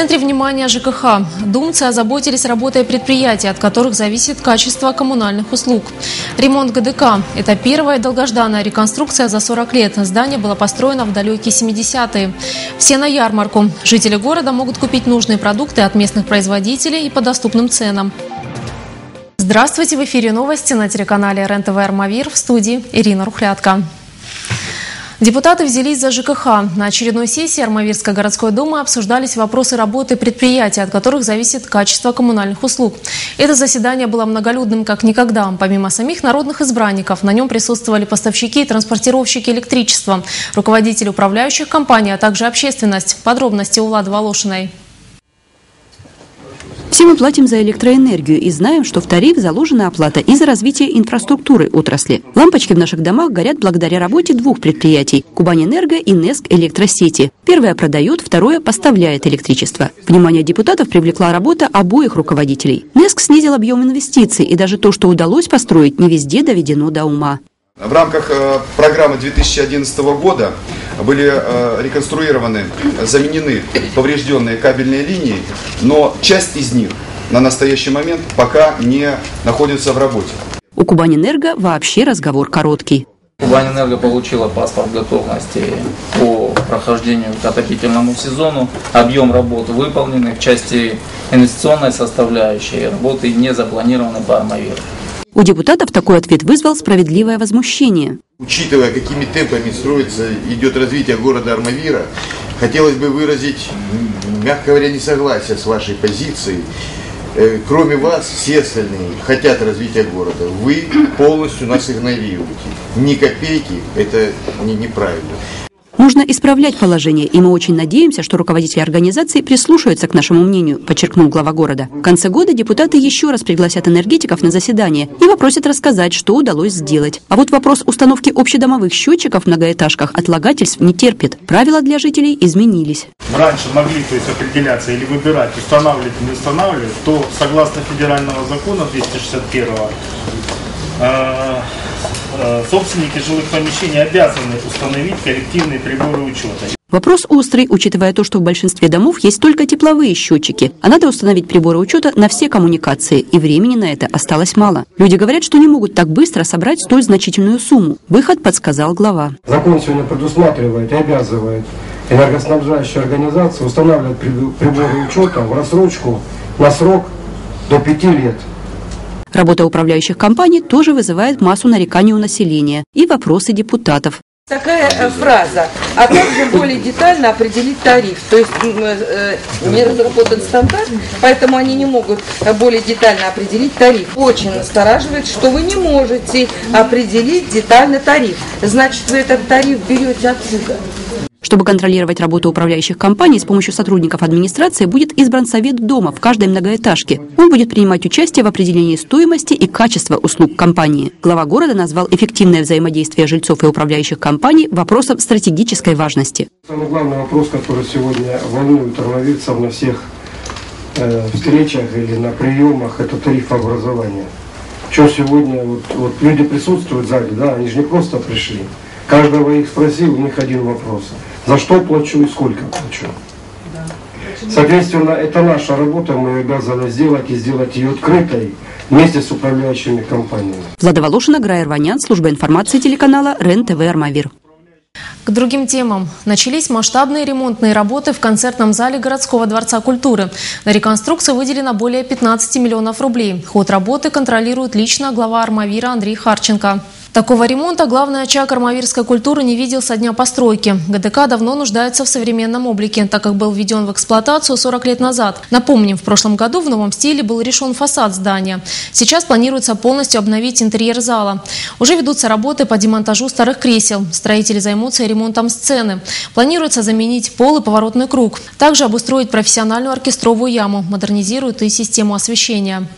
Центре внимания ЖКХ. Думцы озаботились работой предприятий, от которых зависит качество коммунальных услуг. Ремонт ГДК – это первая долгожданная реконструкция за 40 лет. Здание было построено в далекие 70-е. Все на ярмарку. Жители города могут купить нужные продукты от местных производителей и по доступным ценам. Здравствуйте! В эфире новости на телеканале РЕН-ТВ «Армавир» в студии Ирина Рухлятка. Депутаты взялись за ЖКХ. На очередной сессии Армавирской городской думы обсуждались вопросы работы предприятий, от которых зависит качество коммунальных услуг. Это заседание было многолюдным как никогда. Помимо самих народных избранников, на нем присутствовали поставщики и транспортировщики электричества, руководители управляющих компаний, а также общественность. Подробности у Влады Волошиной. Все мы платим за электроэнергию и знаем, что в тариф заложена оплата и за развитие инфраструктуры отрасли. Лампочки в наших домах горят благодаря работе двух предприятий – Кубанэнерго и НЕСК Электросети. Первое продает, второе поставляет электричество. Внимание депутатов привлекла работа обоих руководителей. НЕСК снизил объем инвестиций, и даже то, что удалось построить, не везде доведено до ума. В рамках э, программы 2011 года были э, реконструированы, заменены поврежденные кабельные линии, но часть из них на настоящий момент пока не находится в работе. У Кубанэнерго вообще разговор короткий. Кубанэнерго получила паспорт готовности по прохождению к отопительному сезону. Объем работ выполненный в части инвестиционной составляющей. Работы не запланированы по Армавиру. У депутатов такой ответ вызвал справедливое возмущение. Учитывая, какими темпами строится, идет развитие города Армавира, хотелось бы выразить, мягко говоря, несогласие с вашей позицией. Э, кроме вас, все остальные хотят развития города. Вы полностью нас игнорируете. Ни копейки, это не, неправильно. Нужно исправлять положение, и мы очень надеемся, что руководители организации прислушаются к нашему мнению, подчеркнул глава города. В конце года депутаты еще раз пригласят энергетиков на заседание и попросят рассказать, что удалось сделать. А вот вопрос установки общедомовых счетчиков в многоэтажках отлагательств не терпит. Правила для жителей изменились. Раньше могли то есть, определяться или выбирать, устанавливать или не устанавливать, то согласно федерального закона 261 Э, собственники жилых помещений обязаны установить коллективные приборы учета. Вопрос острый, учитывая то, что в большинстве домов есть только тепловые счетчики, а надо установить приборы учета на все коммуникации, и времени на это осталось мало. Люди говорят, что не могут так быстро собрать столь значительную сумму. Выход подсказал глава. Закон сегодня предусматривает и обязывает энергоснабжающие организации устанавливать приборы учета в рассрочку на срок до пяти лет. Работа управляющих компаний тоже вызывает массу нареканий у населения и вопросы депутатов. Такая э, фраза, а также более детально определить тариф. То есть э, не разработан стандарт, поэтому они не могут более детально определить тариф. Очень настораживает, что вы не можете определить детально тариф. Значит, вы этот тариф берете отсюда. Чтобы контролировать работу управляющих компаний, с помощью сотрудников администрации будет избран совет дома в каждой многоэтажке. Он будет принимать участие в определении стоимости и качества услуг компании. Глава города назвал эффективное взаимодействие жильцов и управляющих компаний вопросом стратегической важности. Самый главный вопрос, который сегодня волнует армавирцев на всех э, встречах или на приемах, это тарифообразование. Что сегодня, вот, вот люди присутствуют в зале, да, они же не просто пришли. Каждого их спросил, у них один вопрос – за что плачу и сколько плачу. Соответственно, это наша работа, мы обязаны сделать и сделать ее открытой вместе с управляющими компаниями. Влада Волошина, Грайер Ванян, служба информации телеканала РЕН-ТВ «Армавир». К другим темам. Начались масштабные ремонтные работы в концертном зале городского дворца культуры. На реконструкцию выделено более 15 миллионов рублей. Ход работы контролирует лично глава Армавира Андрей Харченко. Такого ремонта главный очаг армавирской культуры не видел со дня постройки. ГДК давно нуждается в современном облике, так как был введен в эксплуатацию 40 лет назад. Напомним, в прошлом году в новом стиле был решен фасад здания. Сейчас планируется полностью обновить интерьер зала. Уже ведутся работы по демонтажу старых кресел. Строители займутся ремонтом сцены. Планируется заменить пол и поворотный круг. Также обустроить профессиональную оркестровую яму. Модернизируют и систему освещения.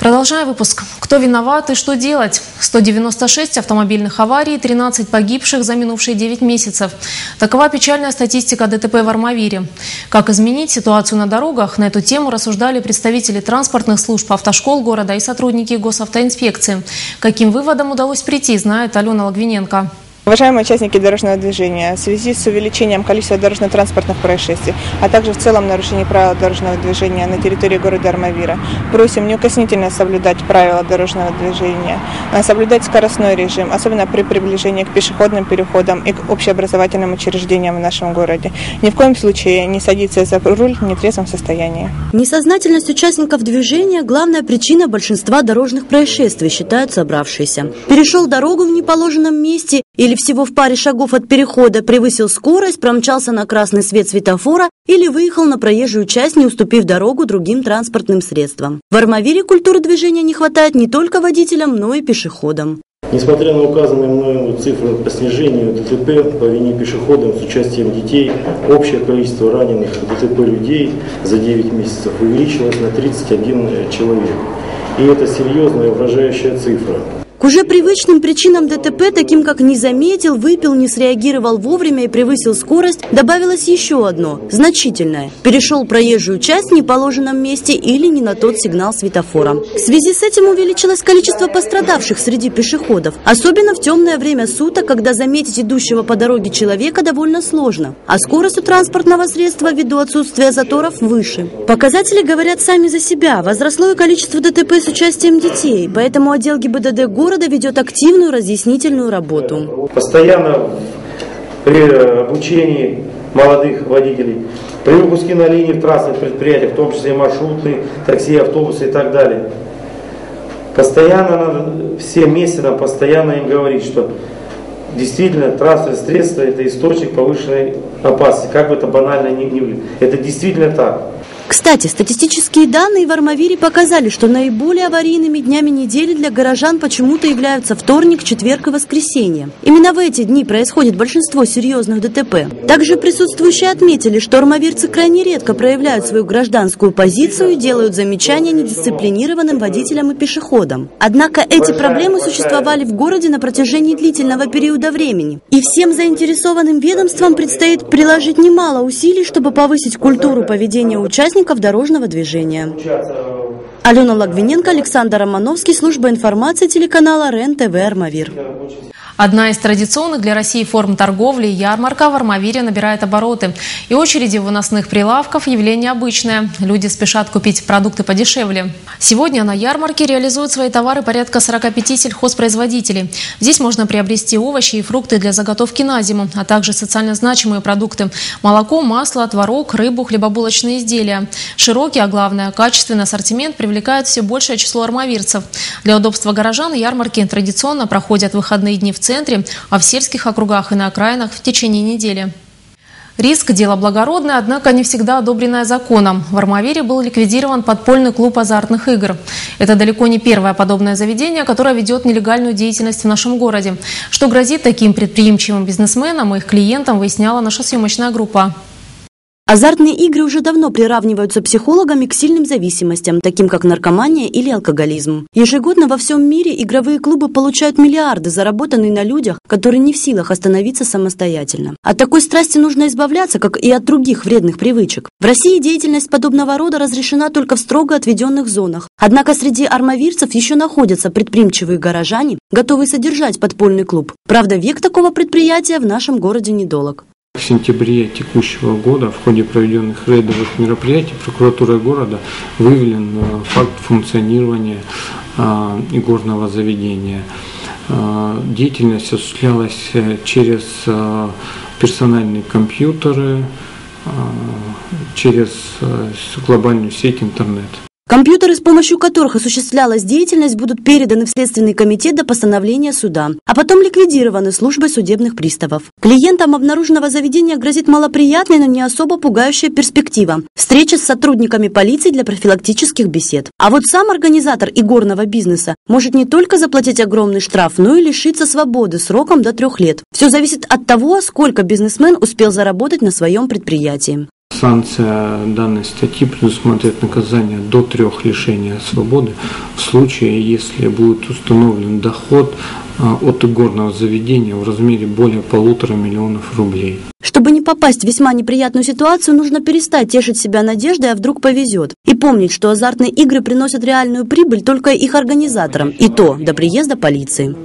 Продолжая выпуск. Кто виноват и что делать? 196 автомобильных аварий, 13 погибших за минувшие 9 месяцев. Такова печальная статистика ДТП в Армавире. Как изменить ситуацию на дорогах? На эту тему рассуждали представители транспортных служб, автошкол города и сотрудники госавтоинспекции. Каким выводом удалось прийти, знает Алена Логвиненко. Уважаемые участники дорожного движения, в связи с увеличением количества дорожно-транспортных происшествий, а также в целом нарушений правил дорожного движения на территории города Армавира, просим неукоснительно соблюдать правила дорожного движения, а соблюдать скоростной режим, особенно при приближении к пешеходным переходам и к общеобразовательным учреждениям в нашем городе. Ни в коем случае не садиться за руль в нетрезвом состоянии. Несознательность участников движения – главная причина большинства дорожных происшествий, считают собравшиеся. Перешел дорогу в неположенном месте или всего в паре шагов от перехода превысил скорость, промчался на красный свет светофора или выехал на проезжую часть, не уступив дорогу другим транспортным средствам. В Армавире культуры движения не хватает не только водителям, но и пешеходам. Несмотря на указанные мною цифры по снижению ДТП по вине пешеходам с участием детей, общее количество раненых ДТП людей за 9 месяцев увеличилось на 31 человек. И это серьезная угрожающая цифра. К уже привычным причинам ДТП, таким как не заметил, выпил, не среагировал вовремя и превысил скорость, добавилось еще одно, значительное. Перешел проезжую часть в неположенном месте или не на тот сигнал светофора. В связи с этим увеличилось количество пострадавших среди пешеходов, особенно в темное время суток, когда заметить идущего по дороге человека довольно сложно, а скорость у транспортного средства ввиду отсутствия заторов выше. Показатели говорят сами за себя. Возросло и количество ДТП с участием детей, поэтому отдел ГИБДД города города ведет активную разъяснительную работу. Постоянно при обучении молодых водителей, при выпуске на линии в трассных предприятиях, в том числе маршрутные, такси, автобусы и так далее. Постоянно надо всем месяцам постоянно им говорить, что действительно транспортное средство это источник повышенной опасности, как бы это банально ни было. Это действительно так. Кстати, статистические данные в Армавире показали, что наиболее аварийными днями недели для горожан почему-то являются вторник, четверг и воскресенье. Именно в эти дни происходит большинство серьезных ДТП. Также присутствующие отметили, что армавирцы крайне редко проявляют свою гражданскую позицию и делают замечания недисциплинированным водителям и пешеходам. Однако эти проблемы существовали в городе на протяжении длительного периода времени. И всем заинтересованным ведомствам предстоит приложить немало усилий, чтобы повысить культуру поведения участников участников дорожного движения. Алена Лагвиненко, Александр Романовский, служба информации телеканала РЕН-ТВ «Армавир». Одна из традиционных для России форм торговли – ярмарка в Армавире набирает обороты. И очереди выносных прилавков – явление обычное. Люди спешат купить продукты подешевле. Сегодня на ярмарке реализуют свои товары порядка 45 сельхозпроизводителей. Здесь можно приобрести овощи и фрукты для заготовки на зиму, а также социально значимые продукты – молоко, масло, творог, рыбу, хлебобулочные изделия. Широкий, а главное – качественный ассортимент привлекает все большее число армавирцев. Для удобства горожан ярмарки традиционно проходят выходные дни в центре центре, а в сельских округах и на окраинах в течение недели. Риск – дело благородное, однако не всегда одобренное законом. В Армавире был ликвидирован подпольный клуб азартных игр. Это далеко не первое подобное заведение, которое ведет нелегальную деятельность в нашем городе. Что грозит таким предприимчивым бизнесменам и их клиентам, выясняла наша съемочная группа. Азартные игры уже давно приравниваются психологами к сильным зависимостям, таким как наркомания или алкоголизм. Ежегодно во всем мире игровые клубы получают миллиарды, заработанные на людях, которые не в силах остановиться самостоятельно. От такой страсти нужно избавляться, как и от других вредных привычек. В России деятельность подобного рода разрешена только в строго отведенных зонах. Однако среди армавирцев еще находятся предприимчивые горожане, готовые содержать подпольный клуб. Правда, век такого предприятия в нашем городе недолог. В сентябре текущего года в ходе проведенных рейдовых мероприятий прокуратурой города выявлен э, факт функционирования э, игорного заведения. Э, деятельность осуществлялась через персональные компьютеры, через глобальную сеть интернет. Компьютеры, с помощью которых осуществлялась деятельность, будут переданы в Следственный комитет до постановления суда, а потом ликвидированы службой судебных приставов. Клиентам обнаруженного заведения грозит малоприятная, но не особо пугающая перспектива – встреча с сотрудниками полиции для профилактических бесед. А вот сам организатор игорного бизнеса может не только заплатить огромный штраф, но и лишиться свободы сроком до трех лет. Все зависит от того, сколько бизнесмен успел заработать на своем предприятии. Санкция данной статьи предусматривает наказание до трех лишения свободы в случае, если будет установлен доход а, от игорного заведения в размере более полутора миллионов рублей. Чтобы не попасть в весьма неприятную ситуацию, нужно перестать тешить себя надеждой, а вдруг повезет. И помнить, что азартные игры приносят реальную прибыль только их организаторам, и то до приезда полиции.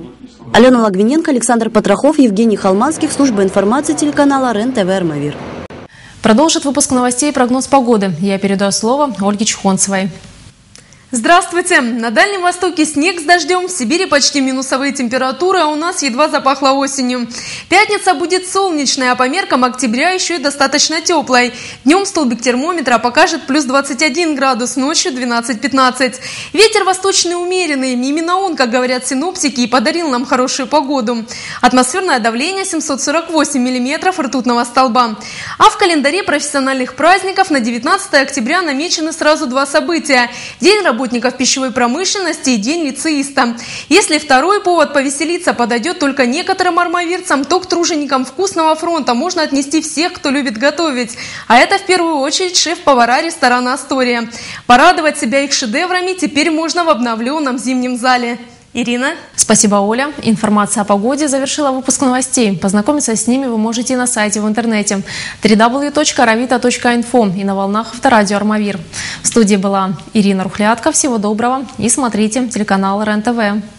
Алена Лагвиненко, Александр Патрахов, Евгений Холманских, служба информации телеканала РЕН-ТВ «Армавир». Продолжит выпуск новостей и прогноз погоды. Я передаю слово Ольге Чухонцевой. Здравствуйте! На Дальнем Востоке снег с дождем, в Сибири почти минусовые температуры, а у нас едва запахло осенью. Пятница будет солнечная, а по меркам октября еще и достаточно теплой. Днем столбик термометра покажет плюс 21 градус, ночью 12-15. Ветер восточный умеренный, именно он, как говорят синоптики, и подарил нам хорошую погоду. Атмосферное давление 748 миллиметров ртутного столба. А в календаре профессиональных праздников на 19 октября намечены сразу два события. День работы работников пищевой промышленности и День лицеиста. Если второй повод повеселиться подойдет только некоторым армавирцам, то к труженикам вкусного фронта можно отнести всех, кто любит готовить. А это в первую очередь шеф-повара ресторана «Астория». Порадовать себя их шедеврами теперь можно в обновленном зимнем зале. Ирина. Спасибо, Оля. Информация о погоде завершила выпуск новостей. Познакомиться с ними вы можете на сайте в интернете www.ravita.info и на волнах авторадио «Армавир». В студии была Ирина Рухлятка. Всего доброго и смотрите телеканал РЕН-ТВ.